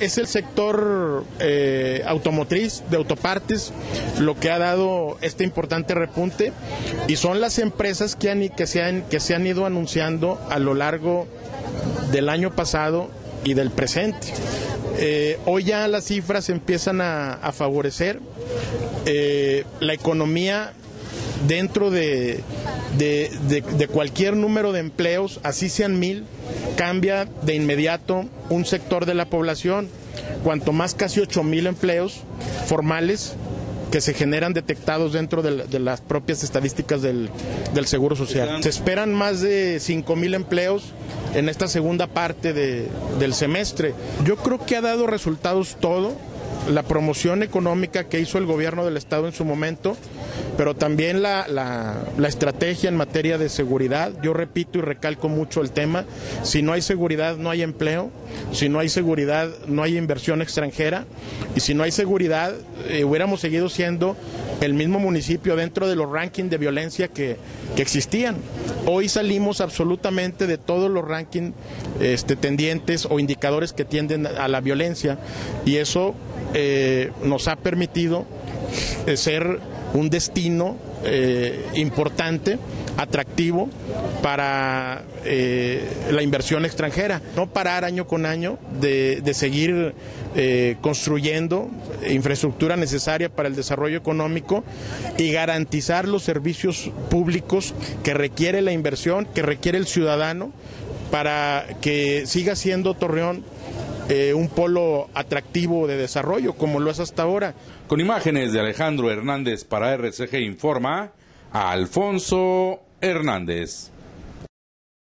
Es el sector eh, automotriz, de autopartes, lo que ha dado este importante repunte y son las empresas que, han, que, se, han, que se han ido anunciando a lo largo del año pasado y del presente. Eh, hoy ya las cifras empiezan a, favorecer. Eh, la economía dentro de, de, cualquier número de empleos, así sean mil, cambia de inmediato un sector de la población. Cuanto más casi ocho mil empleos formales que se generan detectados dentro de, las propias estadísticas del, del, Seguro Social. Se esperan más de cinco mil empleos en esta segunda parte de, del semestre. Yo creo que ha dado resultados todo la promoción económica que hizo el gobierno del Estado en su momento, pero también la, la, estrategia en materia de seguridad. Yo repito y recalco mucho el tema, si no hay seguridad no hay empleo, si no hay seguridad no hay inversión extranjera y si no hay seguridad eh, hubiéramos seguido siendo el mismo municipio dentro de los rankings de violencia que, que existían. Hoy salimos absolutamente de todos los rankings este, tendientes o indicadores que tienden a la violencia y eso eh, nos ha permitido eh, ser un destino eh, importante, atractivo para la inversión extranjera. No parar año con año de, de seguir construyendo infraestructura necesaria para el desarrollo económico y garantizar los servicios públicos que requiere la inversión, que requiere el ciudadano para que siga siendo Torreón eh, un polo atractivo de desarrollo como lo es hasta ahora. Con imágenes de Alejandro Hernández para RCG Informa, Alfonso Hernández.